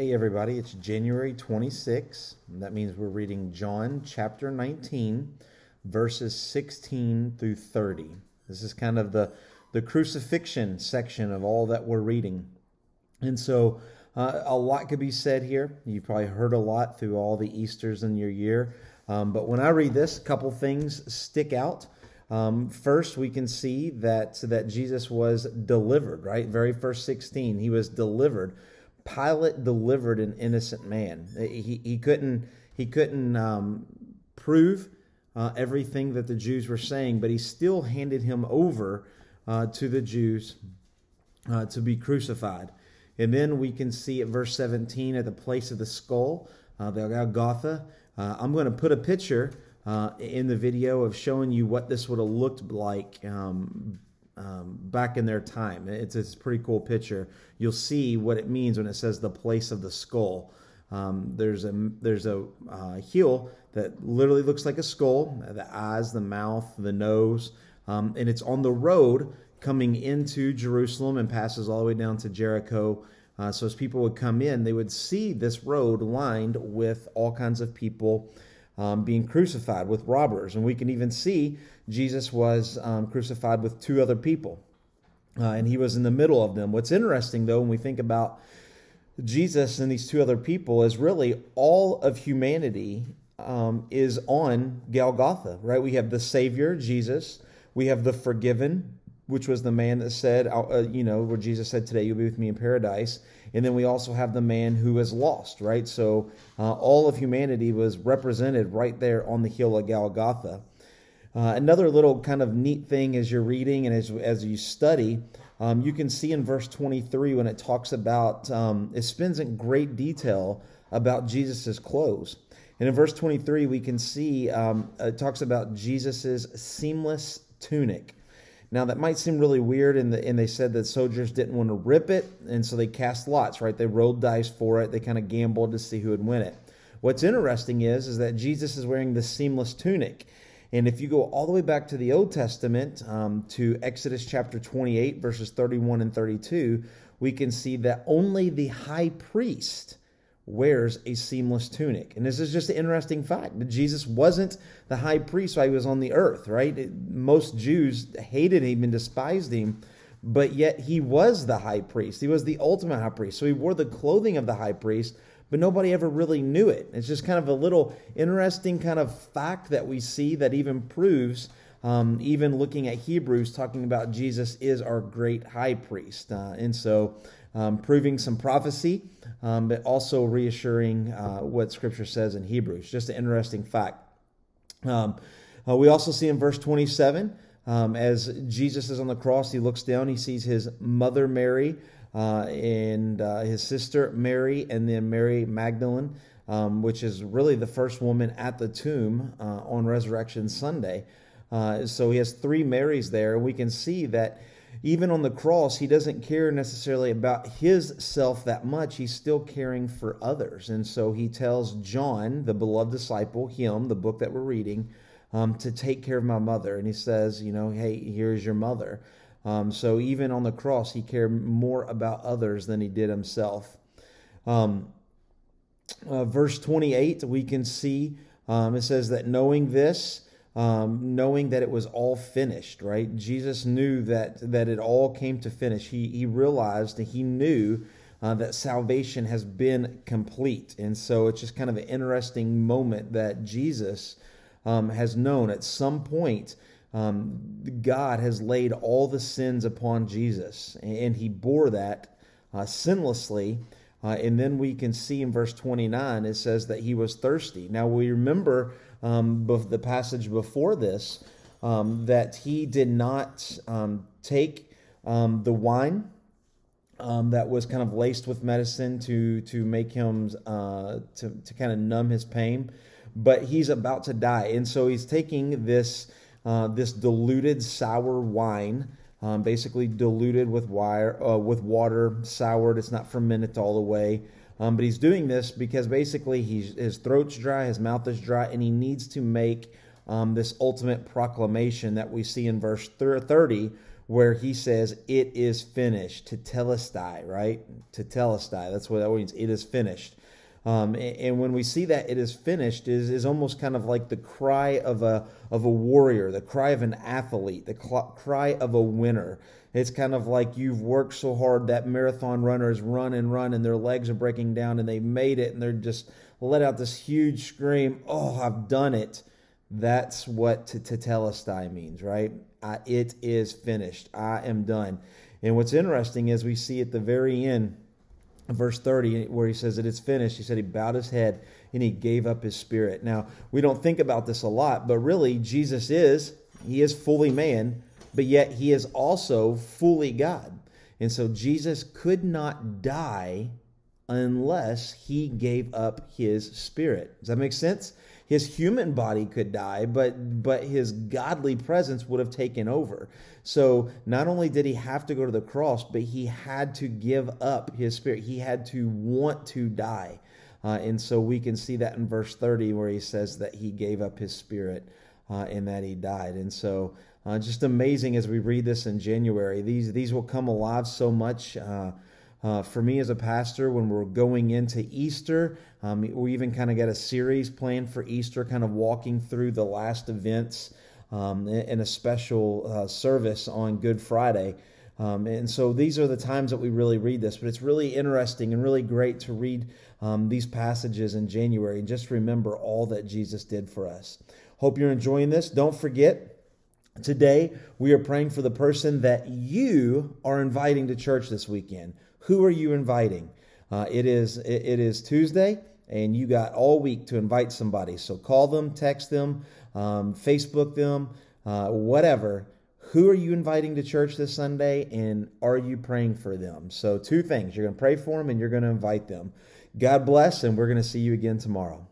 Hey, everybody, it's January 26. That means we're reading John chapter 19, verses 16 through 30. This is kind of the, the crucifixion section of all that we're reading. And so, uh, a lot could be said here. You've probably heard a lot through all the Easters in your year. Um, but when I read this, a couple things stick out. Um, first, we can see that that Jesus was delivered. Right, very first sixteen, he was delivered. Pilate delivered an innocent man. He he couldn't he couldn't um, prove uh, everything that the Jews were saying, but he still handed him over uh, to the Jews uh, to be crucified. And then we can see at verse 17 at the place of the skull, uh, the Golgotha. Uh, I'm going to put a picture uh, in the video of showing you what this would have looked like um, um, back in their time. It's, it's, a pretty cool picture. You'll see what it means when it says the place of the skull. Um, there's a there's a uh, heel that literally looks like a skull, the eyes, the mouth, the nose, um, and it's on the road coming into Jerusalem and passes all the way down to Jericho. Uh, so as people would come in, they would see this road lined with all kinds of people um, being crucified with robbers. And we can even see Jesus was um, crucified with two other people, uh, and he was in the middle of them. What's interesting, though, when we think about Jesus and these two other people, is really all of humanity um, is on Golgotha, right? We have the Savior, Jesus. We have the forgiven, which was the man that said, uh, you know, where Jesus said, Today you'll be with me in paradise. And then we also have the man who is lost, right? So uh, all of humanity was represented right there on the hill of Golgotha. Uh, another little kind of neat thing as you're reading and as, as you study, um, you can see in verse 23 when it talks about, um, it spends in great detail about Jesus' clothes. And in verse 23, we can see um, it talks about Jesus' seamless tunic. Now that might seem really weird, and, the, and they said that soldiers didn't want to rip it, and so they cast lots, right? They rolled dice for it. They kind of gambled to see who would win it. What's interesting is is that Jesus is wearing the seamless tunic, and if you go all the way back to the Old Testament, um, to Exodus chapter 28, verses 31 and 32, we can see that only the high priest wears a seamless tunic. And this is just an interesting fact that Jesus wasn't the high priest while he was on the earth, right? Most Jews hated him and despised him, but yet he was the high priest. He was the ultimate high priest. So he wore the clothing of the high priest, but nobody ever really knew it. It's just kind of a little interesting kind of fact that we see that even proves. Um, even looking at Hebrews, talking about Jesus is our great high priest. Uh, and so um, proving some prophecy, um, but also reassuring uh, what Scripture says in Hebrews. Just an interesting fact. Um, uh, we also see in verse 27, um, as Jesus is on the cross, he looks down, he sees his mother Mary uh, and uh, his sister Mary, and then Mary Magdalene. Um, which is really the first woman at the tomb uh, on Resurrection Sunday. Uh, so he has three Marys there. And we can see that even on the cross, he doesn't care necessarily about his self that much. He's still caring for others. And so he tells John, the beloved disciple, him, the book that we're reading, um, to take care of my mother. And he says, you know, hey, here's your mother. Um, so even on the cross, he cared more about others than he did himself. Um, uh, verse 28, we can see um, it says that knowing this, um, knowing that it was all finished, right? Jesus knew that that it all came to finish. He he realized and he knew uh, that salvation has been complete, and so it's just kind of an interesting moment that Jesus um, has known at some point. Um, God has laid all the sins upon Jesus, and he bore that uh, sinlessly. Uh, and then we can see in verse 29, it says that he was thirsty. Now we remember um, the passage before this um, that he did not um, take um, the wine um, that was kind of laced with medicine to to make him uh, to to kind of numb his pain, but he's about to die, and so he's taking this uh, this diluted sour wine. Um, basically diluted with wire uh, with water, soured. It's not fermented all the way. Um, but he's doing this because basically his throat's dry, his mouth is dry, and he needs to make um, this ultimate proclamation that we see in verse 30, where he says, It is finished, tetelestai, right? Tetelestai, that's what that means. It is finished. Um, and, and, when we see that it is finished, is is almost kind of like the cry of a of a warrior, the cry of an athlete, the cl- cry of a winner. It's kind of like you've worked so hard that marathon runners run and run, and their legs are breaking down, and they made it, and they're just let out this huge scream, "Oh, I've done it!" That's what tetelestai means, right? I, it is finished. I am done. And what's interesting is we see at the very end, verse 30, where he says that it is finished, he said he bowed his head and he gave up his spirit. Now, we don't think about this a lot, but really, Jesus is, he is fully man, but yet he is also fully God. And so Jesus could not die unless he gave up his spirit. Does that make sense? his human body could die, but but his godly presence would have taken over. So not only did he have to go to the cross, but he had to give up his spirit. He had to want to die. Uh, and so we can see that in verse 30 where he says that he gave up his spirit uh, and that he died. And so uh, just amazing as we read this in January. These, these will come alive so much. Uh, uh, for me as a pastor, when we're going into Easter, um, we even kind of got a series planned for Easter, kind of walking through the last events um, in a special uh, service on Good Friday. Um, and so these are the times that we really read this, but it's really interesting and really great to read um, these passages in January and just remember all that Jesus did for us. Hope you're enjoying this. Don't forget, today we are praying for the person that you are inviting to church this weekend. Who are you inviting? Uh, it is it, is Tuesday, and you got all week to invite somebody. So call them, text them, um, Facebook them, uh, whatever. Who are you inviting to church this Sunday, and are you praying for them? So two things: you're going to pray for them, and you're going to invite them. God bless, and we're going to see you again tomorrow.